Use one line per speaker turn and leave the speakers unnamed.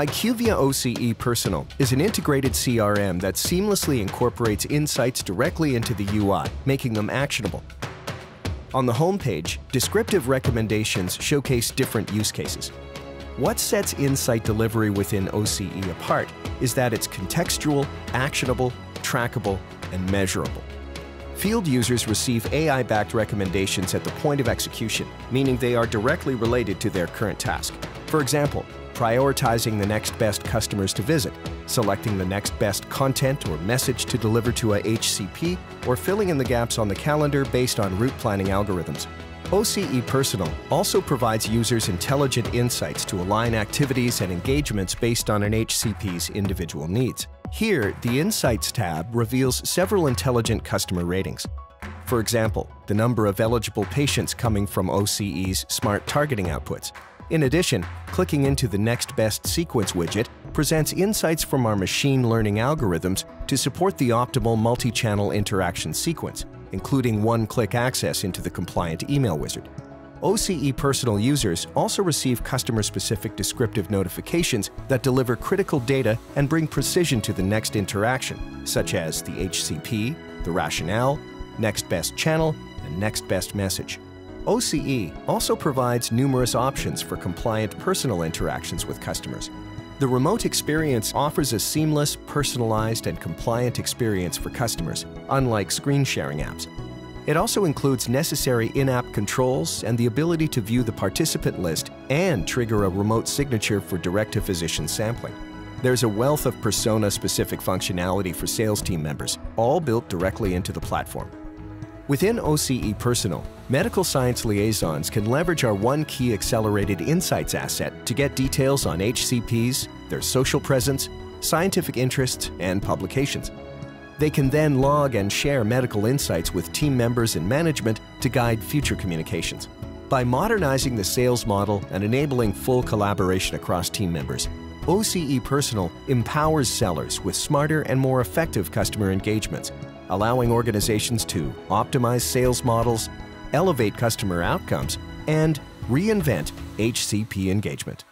IQVIA OCE Personal is an integrated CRM that seamlessly incorporates insights directly into the UI, making them actionable. On the homepage, descriptive recommendations showcase different use cases. What sets insight delivery within OCE apart is that it's contextual, actionable, trackable, and measurable. Field users receive AI-backed recommendations at the point of execution, meaning they are directly related to their current task. For example, prioritizing the next best customers to visit, selecting the next best content or message to deliver to a HCP, or filling in the gaps on the calendar based on route planning algorithms. OCE Personal also provides users intelligent insights to align activities and engagements based on an HCP's individual needs. Here, the Insights tab reveals several intelligent customer ratings. For example, the number of eligible patients coming from OCE's smart targeting outputs, in addition, clicking into the Next Best Sequence widget presents insights from our machine learning algorithms to support the optimal multi-channel interaction sequence, including one-click access into the compliant email wizard. OCE personal users also receive customer-specific descriptive notifications that deliver critical data and bring precision to the next interaction, such as the HCP, the rationale, next best channel, and next best message. OCE also provides numerous options for compliant personal interactions with customers. The remote experience offers a seamless, personalized, and compliant experience for customers, unlike screen sharing apps. It also includes necessary in-app controls and the ability to view the participant list and trigger a remote signature for direct-to-physician sampling. There's a wealth of persona-specific functionality for sales team members, all built directly into the platform. Within OCE Personal, medical science liaisons can leverage our OneKey Accelerated Insights asset to get details on HCPs, their social presence, scientific interests, and publications. They can then log and share medical insights with team members and management to guide future communications. By modernizing the sales model and enabling full collaboration across team members, OCE Personal empowers sellers with smarter and more effective customer engagements allowing organizations to optimize sales models, elevate customer outcomes, and reinvent HCP engagement.